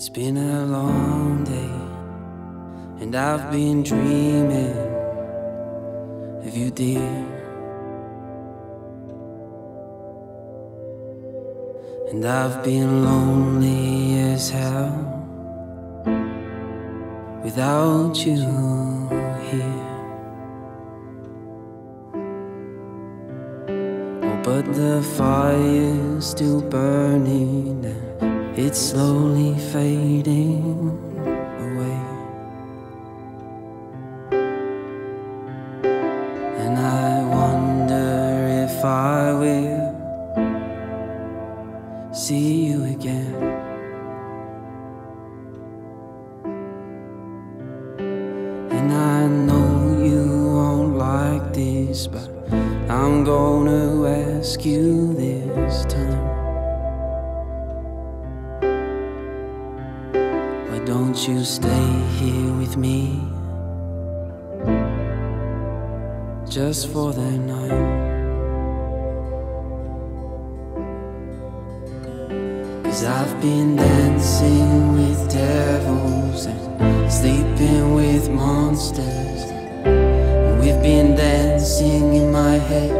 It's been a long day, and I've been dreaming of you, dear. And I've been lonely as hell without you here. Oh, but the fire's still burning it's slowly fading away. And I wonder if I will see you again. And I know you won't like this, but I'm gonna ask you this time. Why don't you stay here with me? Just for the night. Cause I've been dancing with devils and sleeping with monsters. And we've been dancing in my head.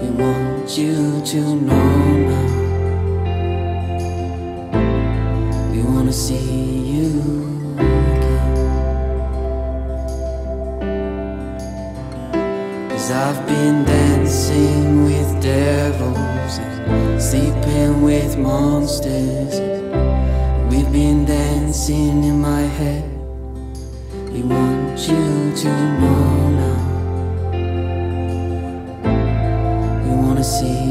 We want you to know now. We wanna see I've been dancing with devils and sleeping with monsters. We've been dancing in my head. We want you to know now. We wanna see.